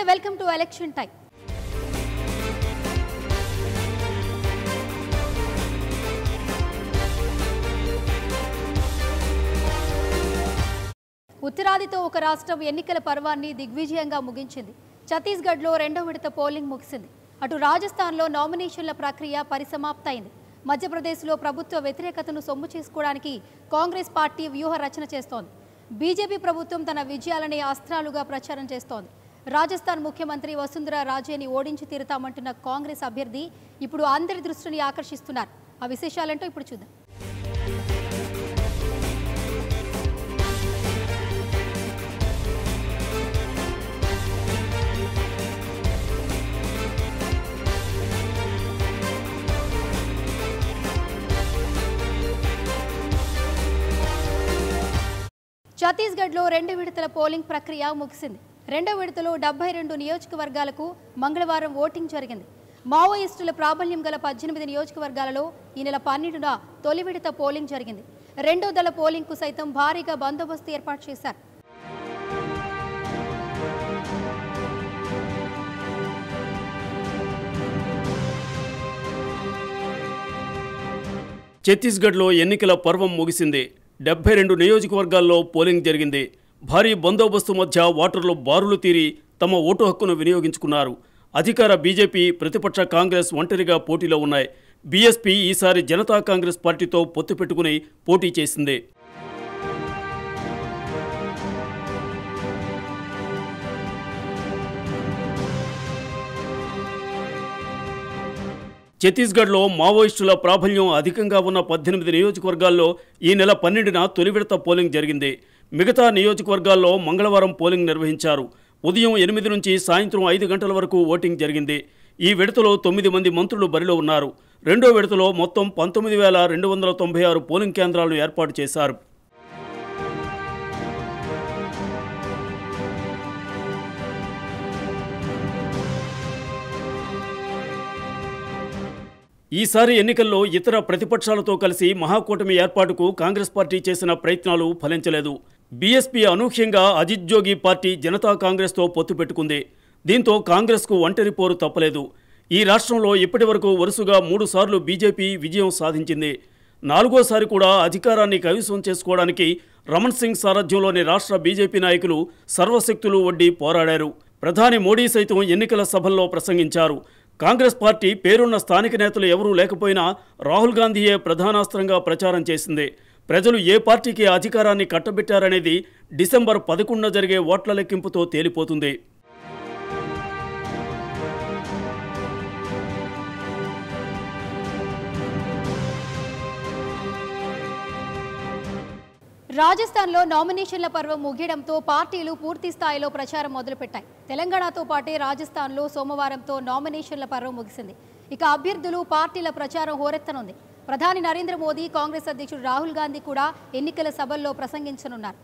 నమస్తే welcome to election time. ఉత్తరాదితో ఒక రాష్ట్రం ఎన్నికల పర్వాన్ని దిగ్విజయంగా ముగించింది. ఛత్తీస్గఢ్లో రెండో విడత పోలింగ్ ముగిసింది. అటు రాజస్థాన్లో నామినేషన్ల ప్రక్రియ పరిసమాప్తయింది. మధ్యప్రదేశ్లో ప్రభుత్వ వ్యతిరేకతను సొమ్ము చేసుకోవడానికి కాంగ్రెస్ పార్టీ వ్యూహ రచన చేస్తోంది. బీజేపీ ప్రభుత్వం తన విజయాలనే అస్త్రాలుగా ప్రచారం చేస్తోంది. రాజస్థాన్ ముఖ్యమంత్రి వసుంధరా రాజేని ఓడించి తీరుతామంటున్న కాంగ్రెస్ అభ్యర్థి ఇప్పుడు అందరి దృష్టిని ఆకర్షిస్తున్నారు. ఆ విశేషాలంటూ ఇప్పుడు చూద్దాం. ఛత్తీస్గఢ్లో రెండు విడతల పోలింగ్ ప్రక్రియ ముగిసింది. రెండో విడతలో డెబ్బై రెండు నియోజకవర్గాలకు మంగళవారం ఓటింగ్ జరిగింది. మావోయిస్టుల ప్రాబల్యం గల పద్దెనిమిది నియోజకవర్గాలలో ఈ నెల పన్నెండున తొలి విడత పోలింగ్ జరిగింది. రెండో దళ పోలింగ్కు సైతం భారీగా బందోబస్తు ఏర్పాటు చేశారు. ఛత్తీస్గఢ్లో ఎన్నికల పర్వం ముగిసింది. డెబ్బై రెండు నియోజకవర్గాల్లో పోలింగ్ జరిగింది. భారీ బందోబస్తు మధ్య ఓటర్లు బారులు తీరి తమ ఓటు హక్కును వినియోగించుకున్నారు. అధికార బీజేపీ ప్రతిపక్ష కాంగ్రెస్ ఒంటరిగా పోటీలో ఉన్నాయి. బీఎస్పీ ఈసారి జనతా కాంగ్రెస్ పార్టీతో పొత్తు పెట్టుకుని పోటీ చేసింది. ఛత్తీస్గఢ్లో మావోయిస్టుల ప్రాబల్యం అధికంగా ఉన్న పద్దెనిమిది నియోజకవర్గాల్లో ఈ నెల పన్నెండున తొలి విడత పోలింగ్ జరిగింది. మిగతా నియోజకవర్గాల్లో మంగళవారం పోలింగ్ నిర్వహించారు. ఉదయం ఎనిమిది నుంచి సాయంత్రం ఐదు గంటల వరకు ఓటింగ్ జరిగింది. ఈ విడతలో తొమ్మిది మంది మంత్రులు బరిలో ఉన్నారు. రెండో విడతలో మొత్తం పంతొమ్మిది వేల రెండు వందల తొంభై ఆరు పోలింగ్ కేంద్రాలను ఏర్పాటు చేశారు. ఈసారి ఎన్నికల్లో ఇతర ప్రతిపక్షాలతో కలిసి మహాకూటమి ఏర్పాటుకు కాంగ్రెస్ పార్టీ చేసిన ప్రయత్నాలు ఫలించలేదు. బీఎస్పీ అనూహ్యంగా అజిత్ జోగి పార్టీ జనతా కాంగ్రెస్తో పొత్తు పెట్టుకుంది. దీంతో కాంగ్రెస్కు ఒంటరి పోరు తప్పలేదు. ఈ రాష్ట్రంలో ఇప్పటివరకు వరుసగా మూడుసార్లు బీజేపీ విజయం సాధించింది. నాలుగోసారి కూడా అధికారాన్ని కవిసం చేసుకోవడానికి రమణ్ సింగ్ సారథ్యంలోని రాష్ట్ర బీజేపీ నాయకులు సర్వశక్తులు వడ్డి పోరాడారు. ప్రధాని మోడీ సైతం ఎన్నికల సభల్లో ప్రసంగించారు. కాంగ్రెస్ పార్టీ పేరున్న స్థానిక నేతలు ఎవరూ లేకపోయినా రాహుల్ గాంధీయే ప్రధానాస్త్రంగా ప్రచారం చేసింది. ప్రజలు ఏ పార్టీకి అధికారాన్ని కట్టబెట్టారనేది డిసెంబర్ పదకొండున జరిగే ఓట్ల లెక్కింపుతో తేలిపోతుంది. రాజస్థాన్లో నామినేషన్ల పర్వం ముగియడంతో పార్టీలు పూర్తి స్థాయిలో ప్రచారం మొదలుపెట్టాయి. తెలంగాణతో పాటే రాజస్థాన్లో సోమవారంతో నామినేషన్ల పర్వం ముగిసింది. ఇక అభ్యర్థులు పార్టీల ప్రచారం హోరెత్తనుంది. ప్రధాని నరేంద్ర మోదీ కాంగ్రెస్ అధ్యక్షుడు రాహుల్ గాంధీ కూడా ఎన్నికల సభల్లో ప్రసంగించనున్నారు.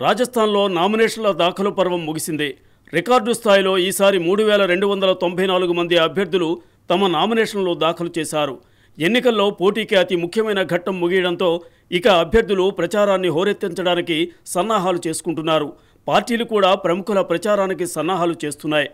రాజస్థాన్లో నామినేషన్ల దాఖలు పర్వం ముగిసింది. రికార్డు స్థాయిలో ఈసారి మూడు వేల రెండు వందల తొంభై నాలుగు మంది అభ్యర్థులు తమ నామినేషన్లు దాఖలు చేశారు. ఎన్నికల్లో పోటీకి అతి ముఖ్యమైన ఘట్టం ముగియడంతో ఇక అభ్యర్థులు ప్రచారాన్ని హోరెత్తించడానికి సన్నాహాలు చేసుకుంటున్నారు. పార్టీలు కూడా ప్రముఖుల ప్రచారానికి సన్నాహాలు చేస్తున్నాయి.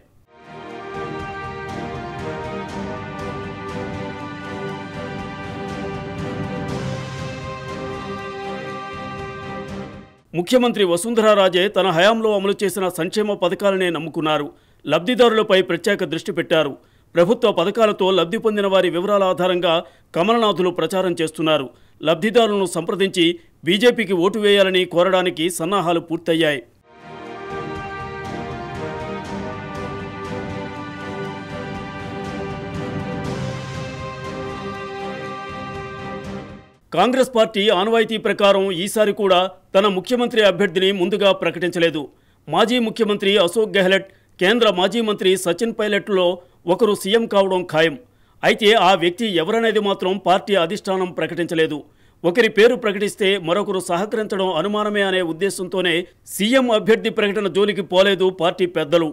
ముఖ్యమంత్రి వసుంధరారాజే తన హయాంలో అమలు చేసిన సంక్షేమ పథకాలనే నమ్ముకున్నారు. లబ్ధిదారులపై ప్రత్యేక దృష్టి పెట్టారు. ప్రభుత్వ పథకాలతో లబ్ధి పొందిన వారి వివరాల ఆధారంగా కమలనాథులు ప్రచారం చేస్తున్నారు. లబ్ధిదారులను సంప్రదించి బీజేపీకి ఓటు వేయాలని కోరడానికి సన్నాహాలు పూర్తయ్యాయి. కాంగ్రెస్ పార్టీ ఆనవాయితీ ప్రకారం ఈసారి కూడా తన ముఖ్యమంత్రి అభ్యర్థిని ముందుగా ప్రకటించలేదు. మాజీ ముఖ్యమంత్రి అశోక్ గెహ్లట్ కేంద్ర మాజీ మంత్రి సచిన్ పైలట్లో ఒకరు సీఎం కావడం ఖాయం. అయితే ఆ వ్యక్తి ఎవరనేది మాత్రం పార్టీ అధిష్టానం ప్రకటించలేదు. ఒకరి పేరు ప్రకటిస్తే మరొకరు సహకరించడం అనుమానమే అనే ఉద్దేశంతోనే సీఎం అభ్యర్థి ప్రకటన జోలికి పోలేదు పార్టీ పెద్దలు.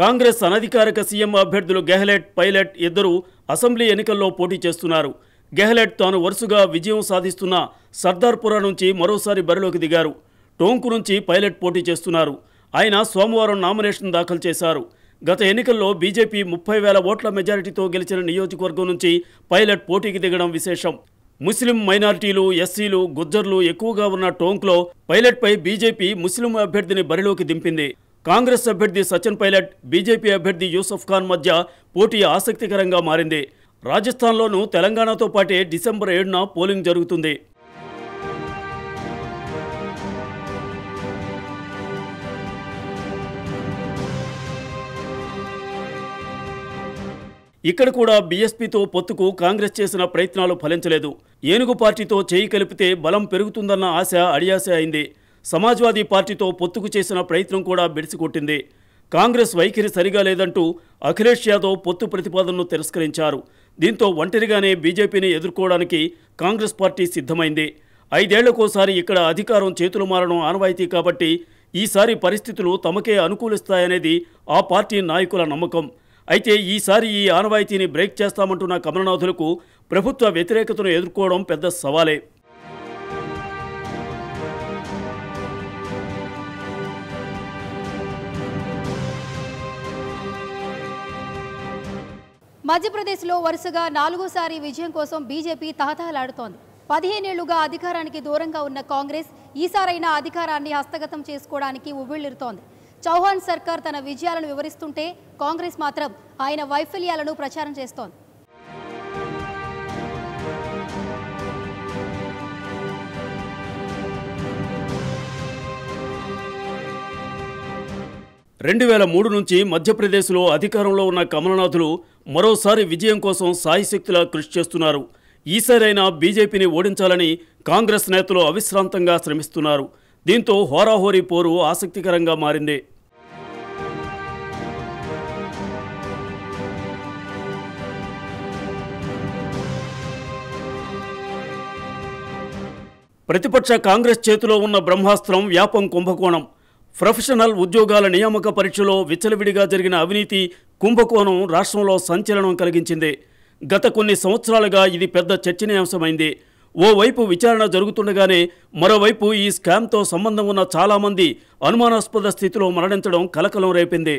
కాంగ్రెస్ అనధికారిక సీఎం అభ్యర్థులు గెహ్లెట్ పైలట్ ఇద్దరు అసెంబ్లీ ఎన్నికల్లో పోటీ చేస్తున్నారు. గెహ్లెట్ తాను వరుసగా విజయం సాధిస్తున్న సర్దార్పుర నుంచి మరోసారి బరిలోకి దిగారు. టోంకు నుంచి పైలట్ పోటీ చేస్తున్నారు. ఆయన సోమవారం నామినేషన్ దాఖలు చేశారు. గత ఎన్నికల్లో బీజేపీ ముప్పై వేల ఓట్ల మెజారిటీతో గెలిచిన నియోజకవర్గం నుంచి పైలట్ పోటీకి దిగడం విశేషం. ముస్లిం మైనారిటీలు ఎస్సీలు గుజ్జర్లు ఎక్కువగా ఉన్న టోంక్లో పైలట్పై బీజేపీ ముస్లిం అభ్యర్థిని బరిలోకి దింపింది. కాంగ్రెస్ అభ్యర్థి సచిన్ పైలట్ బీజేపీ అభ్యర్థి యూసఫ్ ఖాన్ మధ్య పోటీ ఆసక్తికరంగా మారింది. రాజస్థాన్లోనూ తెలంగాణతో పాటే డిసెంబర్ ఏడున పోలింగ్ జరుగుతుంది. ఇక్కడ కూడా బీఎస్పీతో పొత్తుకు కాంగ్రెస్ చేసిన ప్రయత్నాలు ఫలించలేదు. ఏనుగు పార్టీతో చేయి కలిపితే బలం పెరుగుతుందన్న ఆశ అడియాశ అయింది. సమాజ్వాదీ పార్టీతో పొత్తుకు చేసిన ప్రయత్నం కూడా బెడిసికొట్టింది. కాంగ్రెస్ వైఖరి సరిగా లేదంటూ అఖిలేష్ యాదవ్ పొత్తు ప్రతిపాదనను తిరస్కరించారు. దీంతో ఒంటరిగానే బీజేపీని ఎదుర్కోవడానికి కాంగ్రెస్ పార్టీ సిద్ధమైంది. ఐదేళ్ళకోసారి ఇక్కడ అధికారం చేతులు మారడం ఆనవాయితీ కాబట్టి ఈసారి పరిస్థితులు తమకే అనుకూలిస్తాయనేది ఆ పార్టీ నాయకుల నమ్మకం. అయితే ఈసారి ఈ ఆనవాయితీని బ్రేక్ చేస్తామంటున్న కమలనాథులకు ప్రభుత్వ వ్యతిరేకతను ఎదుర్కోవడం పెద్ద సవాలే. మధ్యప్రదేశ్లో వరుసగా నాలుగోసారి విజయం కోసం బీజేపీ తహతహలాడుతోంది. పదిహేనేళ్ళుగా అధికారానికి దూరంగా ఉన్న కాంగ్రెస్ ఈసారైనా అధికారాన్ని హస్తగతం చేసుకోవడానికి ఉవ్విళ్ళిరుతోంది చౌహాన్ సర్కార్ తన విజయాలను వివరిస్తుంటే కాంగ్రెస్ మాత్రం ఆయన వైఫల్యాలను ప్రచారం చేస్తోంది. రెండు వేల మూడు నుంచి మధ్యప్రదేశ్లో అధికారంలో ఉన్న కమలనాథులు మరోసారి విజయం కోసం సాయశక్తులా కృషి చేస్తున్నారు. ఈసారైనా బీజేపీని ఓడించాలని కాంగ్రెస్ నేతలు అవిశ్రాంతంగా శ్రమిస్తున్నారు. దీంతో హోరాహోరీ పోరు ఆసక్తికరంగా మారింది. ప్రతిపక్ష కాంగ్రెస్ చేతిలో ఉన్న బ్రహ్మాస్త్రం వ్యాపం కుంభకోణం. ప్రొఫెషనల్ ఉద్యోగాల నియామక పరీక్షలో విచ్చలవిడిగా జరిగిన అవినీతి కుంభకోణం రాష్ట్రంలో సంచలనం కలిగించింది. గత కొన్ని సంవత్సరాలుగా ఇది పెద్ద చర్చనీయాంశమైంది. ఓవైపు విచారణ జరుగుతుండగానే మరోవైపు ఈ స్కామ్తో సంబంధం ఉన్న చాలామంది అనుమానాస్పద స్థితిలో మరణించడం కలకలం రేపింది.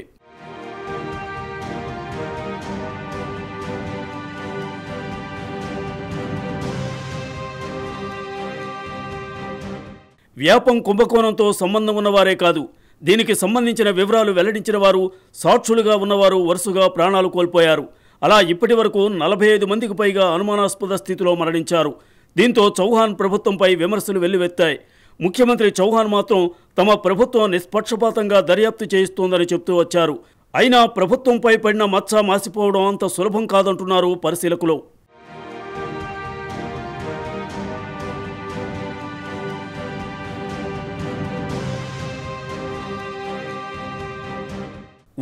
వ్యాపం కుంభకోణంతో సంబంధం ఉన్నవారే కాదు. దీనికి సంబంధించిన వివరాలు వెల్లడించిన వారు సాక్షులుగా ఉన్నవారు వరుసగా ప్రాణాలు కోల్పోయారు. అలా ఇప్పటి వరకు నలభై ఐదు మందికి పైగా అనుమానాస్పద స్థితిలో మరణించారు. దీంతో చౌహాన్ ప్రభుత్వంపై విమర్శలు వెల్లువెత్తాయి. ముఖ్యమంత్రి చౌహాన్ మాత్రం తమ ప్రభుత్వం నిష్పక్షపాతంగా దర్యాప్తు చేయిస్తోందని చెప్తూ వచ్చారు. అయినా ప్రభుత్వంపై పడిన మచ్చ మాసిపోవడం అంత సులభం కాదంటున్నారు పరిశీలకులు.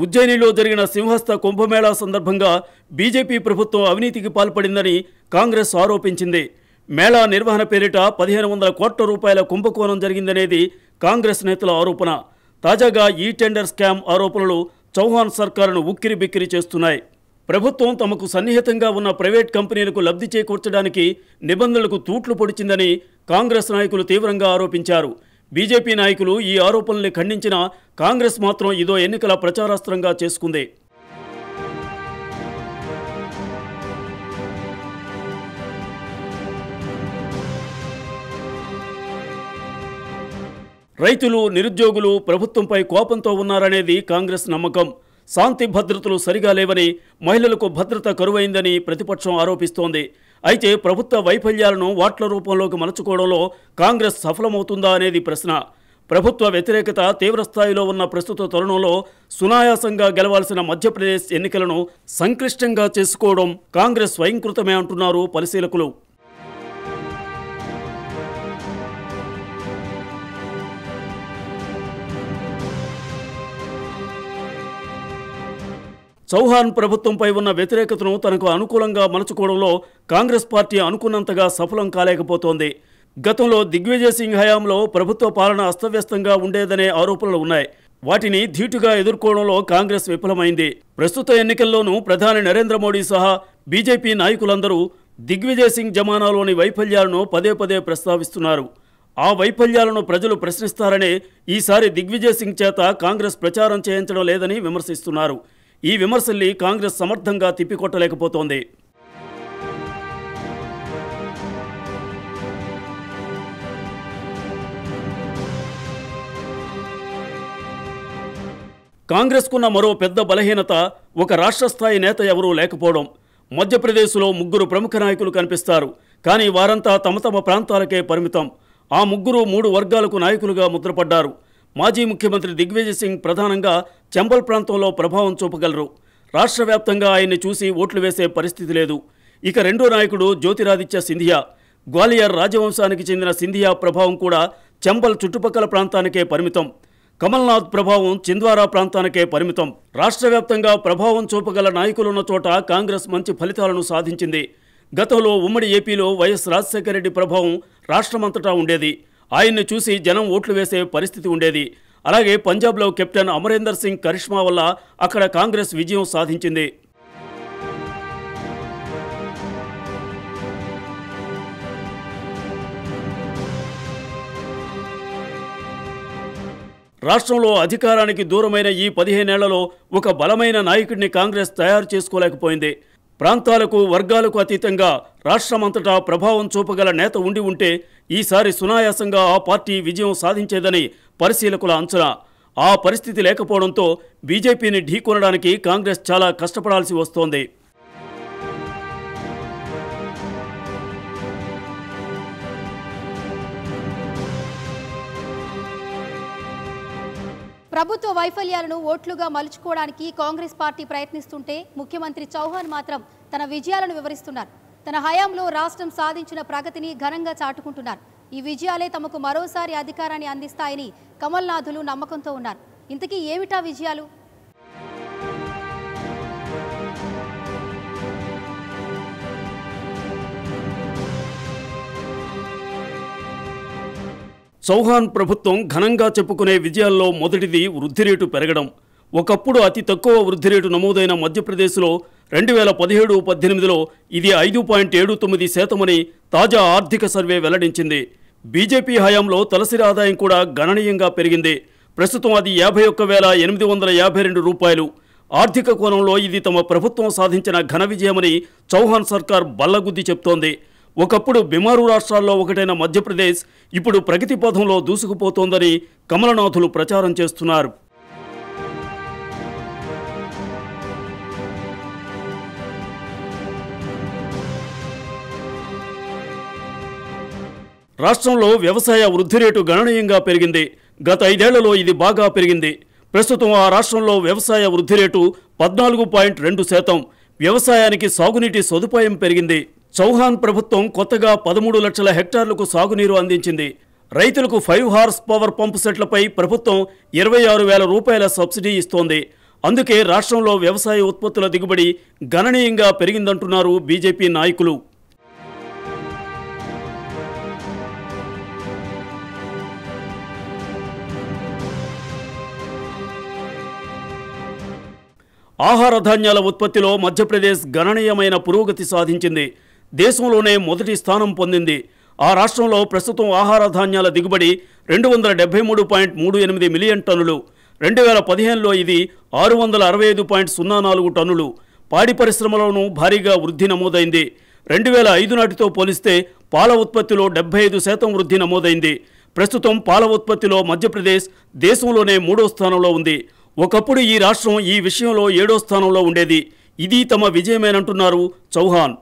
ఉజ్జయినిలో జరిగిన సింహస్థ కుంభమేళా సందర్భంగా బీజేపీ ప్రభుత్వం అవినీతికి పాల్పడిందని కాంగ్రెస్ ఆరోపించింది. మేళా నిర్వహణ పేరిట పదిహేను వందల కోట్ల రూపాయల కుంభకోణం జరిగిందనేది కాంగ్రెస్ నేతల ఆరోపణ. తాజాగా ఈ టెండర్ స్కామ్ ఆరోపణలు చౌహాన్ సర్కారును ఉక్కిరి బిక్కిరి చేస్తున్నాయి. ప్రభుత్వం తమకు సన్నిహితంగా ఉన్న ప్రైవేట్ కంపెనీలకు లబ్ధి చేకూర్చడానికి నిబంధనలకు తూట్లు పొడిచిందని కాంగ్రెస్ నాయకులు తీవ్రంగా ఆరోపించారు. బీజేపీ నాయకులు ఈ ఆరోపణల్ని ఖండించినా కాంగ్రెస్ మాత్రం ఇదో ఎన్నికల ప్రచారాస్త్రంగా చేసుకుంది. రైతులు నిరుద్యోగులు ప్రభుత్వంపై కోపంతో ఉన్నారనేది కాంగ్రెస్ నమ్మకం. శాంతి భద్రతలు సరిగా లేవని మహిళలకు భద్రత కరువైందని ప్రతిపక్షం ఆరోపిస్తోంది. అయితే ప్రభుత్వ వైఫల్యాలను వాట్ల రూపంలోకి మలచుకోవడంలో కాంగ్రెస్ సఫలమవుతుందా అనేది ప్రశ్న. ప్రభుత్వ వ్యతిరేకత తీవ్రస్థాయిలో ఉన్న ప్రస్తుత తరుణంలో సునాయాసంగా గెలవాల్సిన మధ్యప్రదేశ్ ఎన్నికలను సంక్లిష్టంగా చేసుకోవడం కాంగ్రెస్ స్వయంకృతమే అంటున్నారు పరిశీలకులు. చౌహాన్ ప్రభుత్వంపై ఉన్న వ్యతిరేకతను తనకు అనుకూలంగా మలుచుకోవడంలో కాంగ్రెస్ పార్టీ అనుకున్నంతగా సఫలం కాలేకపోతోంది. గతంలో దిగ్విజయ్ సింగ్ హయాంలో ప్రభుత్వ పాలన అస్తవ్యస్తంగా ఉండేదనే ఆరోపణలు ఉన్నాయి. వాటిని ధీటుగా ఎదుర్కోవడంలో కాంగ్రెస్ విఫలమైంది. ప్రస్తుత ఎన్నికల్లోనూ ప్రధాని నరేంద్ర మోడీ సహా బీజేపీ నాయకులందరూ దిగ్విజయ్ సింగ్ జమానాలోని వైఫల్యాలను పదే పదే ప్రస్తావిస్తున్నారు. ఆ వైఫల్యాలను ప్రజలు ప్రశ్నిస్తారనే ఈసారి దిగ్విజయ్ సింగ్ చేత కాంగ్రెస్ ప్రచారం చేయించడం లేదని విమర్శిస్తున్నారు. ఈ విమర్శల్ని కాంగ్రెస్ సమర్థంగా తిప్పికొట్టలేకపోతోంది. కాంగ్రెస్కున్న మరో పెద్ద బలహీనత ఒక రాష్ట్ర స్థాయి నేత ఎవరూ లేకపోవడం. మధ్యప్రదేశ్లో ముగ్గురు ప్రముఖ నాయకులు కనిపిస్తారు. కానీ వారంతా తమ తమ ప్రాంతాలకే పరిమితం. ఆ ముగ్గురు మూడు వర్గాలకు నాయకులుగా ముద్రపడ్డారు. మాజీ ముఖ్యమంత్రి దిగ్విజయ్ సింగ్ ప్రధానంగా చంబల్ ప్రాంతంలో ప్రభావం చూపగలరు. రాష్ట్ర వ్యాప్తంగా ఆయన్ని చూసి ఓట్లు వేసే పరిస్థితి లేదు. ఇక రెండో నాయకుడు జ్యోతిరాదిత్య సింధియా. గ్వాలియర్ రాజవంశానికి చెందిన సింధియా ప్రభావం కూడా చంబల్ చుట్టుపక్కల ప్రాంతానికే పరిమితం. కమల్నాథ్ ప్రభావం చింద్వారా ప్రాంతానికే పరిమితం. రాష్ట్ర వ్యాప్తంగా ప్రభావం చూపగల నాయకులున్న చోట కాంగ్రెస్ మంచి ఫలితాలను సాధించింది. గతంలో ఉమ్మడి ఏపీలో వైఎస్ రాజశేఖర రెడ్డి ప్రభావం రాష్ట్రమంతటా ఉండేది. ఆయన్ని చూసి జనం ఓట్లు వేసే పరిస్థితి ఉండేది. అలాగే పంజాబ్లో కెప్టెన్ అమరేందర్ సింగ్ కరిష్మా వల్ల అక్కడ కాంగ్రెస్ విజయం సాధించింది. రాష్ట్రంలో అధికారానికి దూరమైన ఈ పదిహేనేళ్ళలో ఒక బలమైన నాయకుడిని కాంగ్రెస్ తయారు చేసుకోలేకపోయింది. ప్రాంతాలకు వర్గాలకు అతీతంగా రాష్ట్రమంతటా ప్రభావం చూపగల నేత ఉండి ఉంటే ఈసారి సునాయాసంగా ఆ పార్టీ విజయం సాధించేదని పరిశీలకుల అంచనా. ఆ పరిస్థితి లేకపోవడంతో బీజేపీని ఢీకొనడానికి కాంగ్రెస్ చాలా కష్టపడాల్సి వస్తోంది. ప్రభుత్వ వైఫల్యాలను ఓట్లుగా మలుచుకోవడానికి కాంగ్రెస్ పార్టీ ప్రయత్నిస్తుంటే ముఖ్యమంత్రి చౌహాన్ మాత్రం తన విజయాలను వివరిస్తున్నారు. తన హయాంలో రాష్ట్రం సాధించిన ప్రగతిని ఘనంగా చాటుకుంటున్నారు. ఈ విజయాలే తమకు మరోసారి అధికారాన్ని అందిస్తాయని కమల్నాథులు నమ్మకంతో ఉన్నారు. ఇంతకీ ఏమిటా విజయాలు? చౌహాన్ ప్రభుత్వం ఘనంగా చెప్పుకునే విజయాల్లో మొదటిది వృద్ధి రేటు పెరగడం. ఒకప్పుడు అతి తక్కువ వృద్ధి రేటు నమోదైన మధ్యప్రదేశ్లో రెండు వేల పదిహేడు పద్దెనిమిదిలో ఇది ఐదు పాయింట్ ఏడు తొమ్మిది శాతమని తాజా ఆర్థిక సర్వే వెల్లడించింది. బీజేపీ హయాంలో తలసరి ఆదాయం కూడా గణనీయంగా పెరిగింది. ప్రస్తుతం అది యాభై ఒక్క వేల ఎనిమిది వందల యాభై రెండు రూపాయలు. ఆర్థిక కోణంలో ఇది తమ ప్రభుత్వం సాధించిన ఘన విజయమని చౌహాన్ సర్కార్ బల్లగుద్ది చెప్తోంది. ఒకప్పుడు బిమారు రాష్ట్రాల్లో ఒకటైన మధ్యప్రదేశ్ ఇప్పుడు ప్రగతి పథంలో దూసుకుపోతోందని కమలనాథులు ప్రచారం చేస్తున్నారు. రాష్ట్రంలో వ్యవసాయ వృద్ధి రేటు గణనీయంగా పెరిగింది. గత ఐదేళ్ళలో ఇది బాగా పెరిగింది. ప్రస్తుతం ఆ రాష్ట్రంలో వ్యవసాయ వృద్ధి రేటు పద్నాలుగు పాయింట్ రెండు శాతం. వ్యవసాయానికి సాగునీటి సదుపాయం పెరిగింది. చౌహాన్ ప్రభుత్వం కొత్తగా పదమూడు లక్షల హెక్టార్లకు సాగునీరు అందించింది. రైతులకు ఫైవ్ హార్స్ పవర్ పంపు సెట్లపై ప్రభుత్వం ఇరవై ఆరు వేల రూపాయల సబ్సిడీ ఇస్తోంది. అందుకే రాష్ట్రంలో వ్యవసాయ ఉత్పత్తుల దిగుబడి గణనీయంగా పెరిగిందంటున్నారు బీజేపీ నాయకులు. ఆహార ధాన్యాల ఉత్పత్తిలో మధ్యప్రదేశ్ గణనీయమైన పురోగతి సాధించింది. దేశంలోనే మొదటి స్థానం పొందింది. ఆ రాష్ట్రంలో ప్రస్తుతం ఆహార ధాన్యాల దిగుబడి రెండు వందల డెబ్బై మూడు పాయింట్ మూడు ఎనిమిది మిలియన్ టన్నులు. రెండు వేల పదిహేనులో ఇది ఆరు వందల అరవై ఐదు పాయింట్ సున్నా నాలుగు టన్నులు. పాడి పరిశ్రమలోనూ భారీగా వృద్ధి నమోదైంది. రెండు వేల ఐదు నాటితో పోలిస్తే పాల ఉత్పత్తిలో డెబ్బై ఐదు శాతం వృద్ధి నమోదైంది. ప్రస్తుతం పాల ఉత్పత్తిలో మధ్యప్రదేశ్ దేశంలోనే మూడో స్థానంలో ఉంది. ఒకప్పుడు ఈ రాష్ట్రం ఈ విషయంలో ఏడో స్థానంలో ఉండేది. ఇది తమ విజయమేనంటున్నారు చౌహాన్.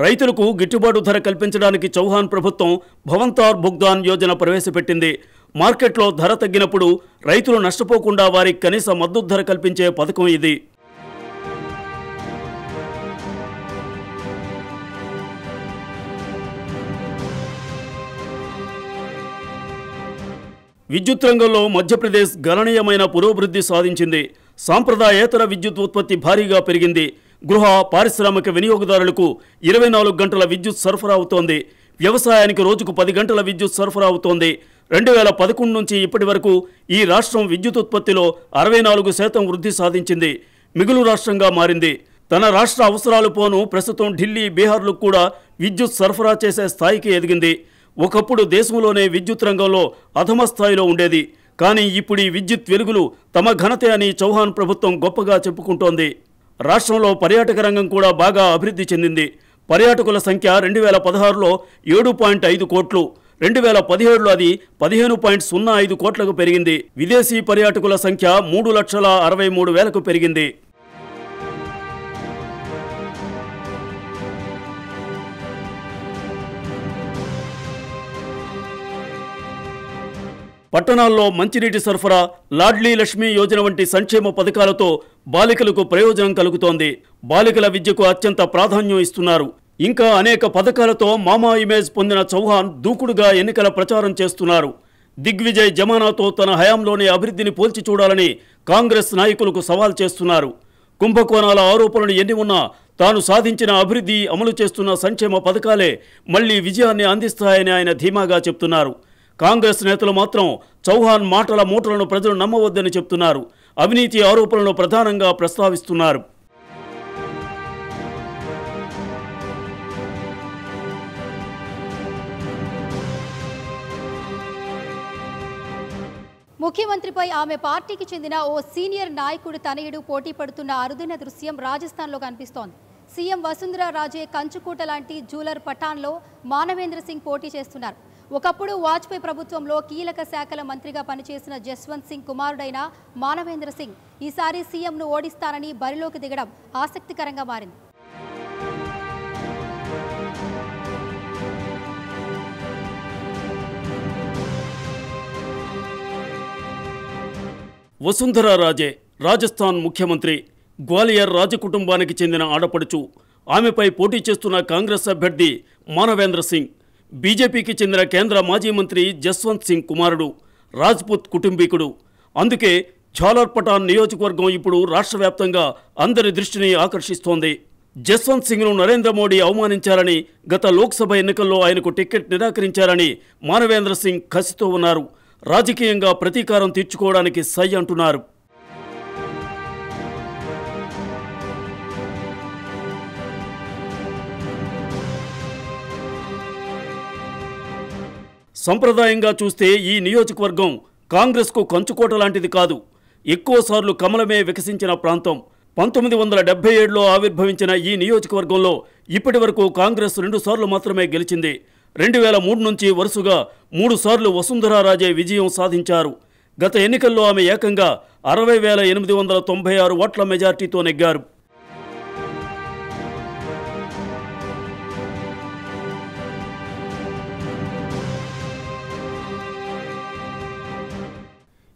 రైతులకు గిట్టుబాటు ధర కల్పించడానికి చౌహాన్ ప్రభుత్వం భవంతార్ భుగ్దాన్ యోజన ప్రవేశపెట్టింది. మార్కెట్లో ధర తగ్గినప్పుడు రైతులు నష్టపోకుండా వారికి కనీస మద్దతు ధర కల్పించే పథకం ఇది. విద్యుత్ రంగంలో మధ్యప్రదేశ్ గణనీయమైన పురోభివృద్ధి సాధించింది. సాంప్రదాయేతర విద్యుత్ ఉత్పత్తి భారీగా పెరిగింది. గృహ పారిశ్రామిక వినియోగదారులకు ఇరవై నాలుగు గంటల విద్యుత్ సరఫరా అవుతోంది వ్యవసాయానికి రోజుకు పది గంటల విద్యుత్ సరఫరా అవుతోంది రెండు వేల పదకొండు నుంచి ఇప్పటి వరకు ఈ రాష్ట్రం విద్యుత్ ఉత్పత్తిలో అరవై నాలుగు శాతం వృద్ధి సాధించింది. మిగులు రాష్ట్రంగా మారింది. తన రాష్ట్ర అవసరాలు పోను ప్రస్తుతం ఢిల్లీ బీహార్లకు కూడా విద్యుత్ సరఫరా చేసే స్థాయికి ఎదిగింది. ఒకప్పుడు దేశంలోనే విద్యుత్ రంగంలో అధమ స్థాయిలో ఉండేది. కానీ ఇప్పుడు ఈ విద్యుత్ వెలుగులు తమ ఘనతే అని చౌహాన్ ప్రభుత్వం గొప్పగా చెప్పుకుంటోంది. రాష్ట్రంలో పర్యాటక రంగం కూడా బాగా అభివృద్ధి చెందింది. పర్యాటకుల సంఖ్య రెండు వేల పదహారులో ఏడు పాయింట్ ఐదు కోట్లు రెండు వేల పదిహేడులో అది పదిహేను పాయింట్ సున్నా ఐదు కోట్లకు పెరిగింది. విదేశీ పర్యాటకుల సంఖ్య మూడు లక్షల అరవై మూడు వేలకు పెరిగింది. పట్టణాల్లో మంచినీటి సరఫరా లాడ్లీ లక్ష్మీ యోజన వంటి సంక్షేమ పథకాలతో బాలికలకు ప్రయోజనం కలుగుతోంది. బాలికల విద్యకు అత్యంత ప్రాధాన్యం ఇస్తున్నారు. ఇంకా అనేక పథకాలతో మామా ఇమేజ్ పొందిన చౌహాన్ దూకుడుగా ఎన్నికల ప్రచారం చేస్తున్నారు. దిగ్విజయ్ జమానాతో తన హయాంలోని అభివృద్ధిని పోల్చి చూడాలని కాంగ్రెస్ నాయకులకు సవాల్ చేస్తున్నారు. కుంభకోణాల ఆరోపణలు ఎన్ని ఉన్నా తాను సాధించిన అభివృద్ధి అమలు చేస్తున్న సంక్షేమ పథకాలే మళ్ళీ విజయాన్ని అందిస్తాయని ఆయన ధీమాగా చెప్తున్నారు. కాంగ్రెస్ నేతలు మాత్రం చౌహాన్ మాటల మూటలను ప్రజలు నమ్మవద్దని చెప్తున్నారు. అవినీతి ఆరోపణలను ప్రధానంగా ప్రస్తావిస్తున్నారు. ముఖ్యమంత్రిపై ఆమె పార్టీకి చెందిన ఓ సీనియర్ నాయకుడు తనయుడు పోటీ పడుతున్న అరుదైన దృశ్యం రాజస్థాన్లో కనిపిస్తోంది. సీఎం వసుంధరా రాజే కంచుకూట లాంటి జూలర్ పఠాన్లో మానవేంద్ర సింగ్ పోటీ చేస్తున్నారు. ఒకప్పుడు వాజ్పేయి ప్రభుత్వంలో కీలక శాఖల మంత్రిగా పనిచేసిన జస్వంత్ సింగ్ కుమారుడైన మానవేంద్ర సింగ్ ఈసారి సీఎంను ఓడిస్తానని బరిలోకి దిగడం ఆసక్తికరంగా మారింది. వసుంధరా రాజే రాజస్థాన్ ముఖ్యమంత్రి. గ్వాలియర్ రాజకుటుంబానికి చెందిన ఆడపడుచు. ఆమెపై పోటీ చేస్తున్న కాంగ్రెస్ అభ్యర్థి మానవేంద్ర సింగ్. బీజేపీకి చెందిన కేంద్ర మాజీ మంత్రి జస్వంత్ సింగ్ కుమారుడు రాజ్పుత్ కుటుంబీకుడు. అందుకే ఝాలర్ పఠాన్ నియోజకవర్గం ఇప్పుడు రాష్ట్ర వ్యాప్తంగా అందరి దృష్టిని ఆకర్షిస్తోంది. జస్వంత్ సింగ్ను నరేంద్ర మోడీ అవమానించారని గత లోక్సభ ఎన్నికల్లో ఆయనకు టికెట్ నిరాకరించారని మానవేంద్ర సింగ్ కసితో ఉన్నారు. రాజకీయంగా ప్రతీకారం తీర్చుకోవడానికి సై అంటున్నారు. సంప్రదాయంగా చూస్తే ఈ నియోజకవర్గం కాంగ్రెస్కు కంచుకోట లాంటిది కాదు. ఎక్కువసార్లు కమలమే వికసించిన ప్రాంతం. పంతొమ్మిది వందల డెబ్బై ఏడులో ఆవిర్భవించిన ఈ నియోజకవర్గంలో ఇప్పటి వరకు కాంగ్రెస్ రెండుసార్లు మాత్రమే గెలిచింది. రెండు వేల మూడు నుంచి వరుసగా మూడు సార్లు వసుంధరా రాజే విజయం సాధించారు. గత ఎన్నికల్లో ఆమె ఏకంగా అరవై వేల ఎనిమిది వందల తొంభై ఆరు ఓట్ల మెజార్టీతో నెగ్గారు.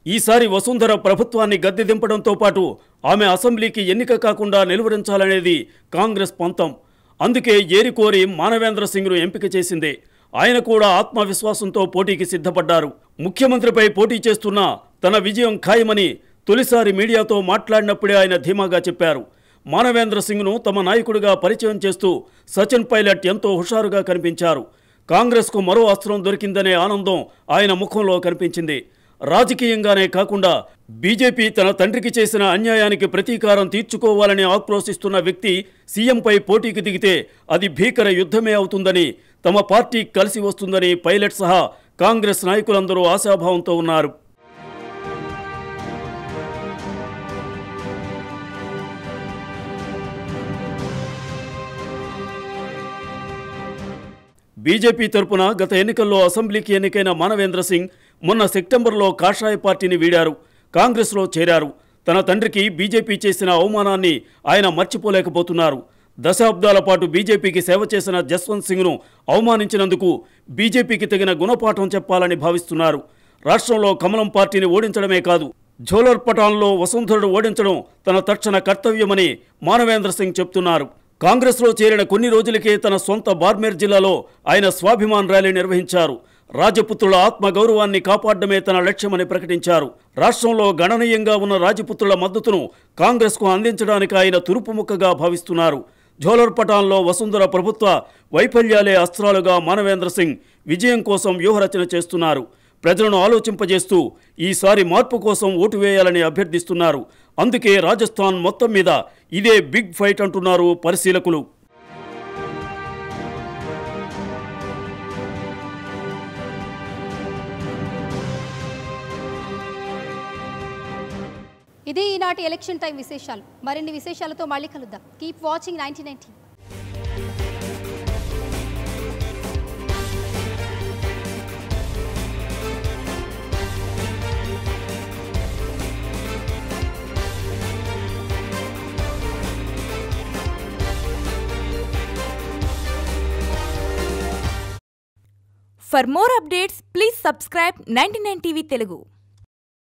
ఈసారి వసుంధర ప్రభుత్వాన్ని గద్దె దింపడంతో పాటు ఆమె అసెంబ్లీకి ఎన్నిక కాకుండా నిలువరించాలనేది కాంగ్రెస్ పంతం. అందుకే ఏరికోరి మానవేంద్ర సింగ్ను ఎంపిక చేసింది. ఆయన కూడా ఆత్మవిశ్వాసంతో పోటీకి సిద్ధపడ్డారు. ముఖ్యమంత్రిపై పోటీ చేస్తున్న తన విజయం ఖాయమని తొలిసారి మీడియాతో మాట్లాడినప్పుడే ఆయన ధీమాగా చెప్పారు. మానవేంద్ర సింగ్ను తమ నాయకుడిగా పరిచయం చేస్తూ సచిన్ పైలట్ ఎంతో హుషారుగా కనిపించారు. కాంగ్రెస్కు మరో అస్త్రం దొరికిందనే ఆనందం ఆయన ముఖంలో కనిపించింది. రాజకీయంగానే కాకుండా బీజేపీ తన తండ్రికి చేసిన అన్యాయానికి ప్రతీకారం తీర్చుకోవాలని ఆక్రోశిస్తున్న వ్యక్తి సీఎంపై పోటీకి దిగితే అది భీకర యుద్ధమే అవుతుందని తమ పార్టీ కలిసి వస్తుందని పైలట్ సహా కాంగ్రెస్ నాయకులందరూ ఆశాభావంతో ఉన్నారు. బీజేపీ తరపున గత ఎన్నికల్లో అసెంబ్లీకి ఎన్నికైన మానవేంద్ర సింగ్ మొన్న సెప్టెంబర్లో కాషాయ పార్టీని వీడారు కాంగ్రెస్లో చేరారు. తన తండ్రికి బీజేపీ చేసిన అవమానాన్ని ఆయన మర్చిపోలేకపోతున్నారు. దశాబ్దాల పాటు బీజేపీకి సేవ చేసిన జస్వంత్ సింగ్ను అవమానించినందుకు బీజేపీకి తగిన గుణపాఠం చెప్పాలని భావిస్తున్నారు. రాష్ట్రంలో కమలం పార్టీని ఓడించడమే కాదు ఝోలర్ పటాన్లో వసుంధరుడు ఓడించడం తన తక్షణ కర్తవ్యమని మానవేంద్ర సింగ్ చెప్తున్నారు. కాంగ్రెస్లో చేరిన కొన్ని రోజులకే తన సొంత బార్మేర్ జిల్లాలో ఆయన స్వాభిమాన్ ర్యాలీ నిర్వహించారు. రాజపుత్రుల ఆత్మగౌరవాన్ని కాపాడడమే తన లక్ష్యమని ప్రకటించారు. రాష్ట్రంలో గణనీయంగా ఉన్న రాజపుత్రుల మద్దతును కాంగ్రెస్కు అందించడానికి ఆయన తురుపుముక్కగా భావిస్తున్నారు. జోలర్పటాన్లో వసుంధర ప్రభుత్వ వైఫల్యాలే అస్త్రాలుగా మానవేంద్ర సింగ్ విజయం కోసం వ్యూహరచన చేస్తున్నారు. ప్రజలను ఆలోచింపజేస్తూ ఈసారి మార్పు కోసం ఓటు వేయాలని అభ్యర్థిస్తున్నారు. అందుకే రాజస్థాన్ మొత్తం మీద ఇదే బిగ్ ఫైట్ అంటున్నారు పరిశీలకులు. ఇది ఈనాటి ఎలక్షన్ టైం విశేషాలు. మరిన్ని విశేషాలతో మళ్ళీ కలుద్దాం. Keep watching ninety ninety For more updates, please subscribe 99TV Telugu.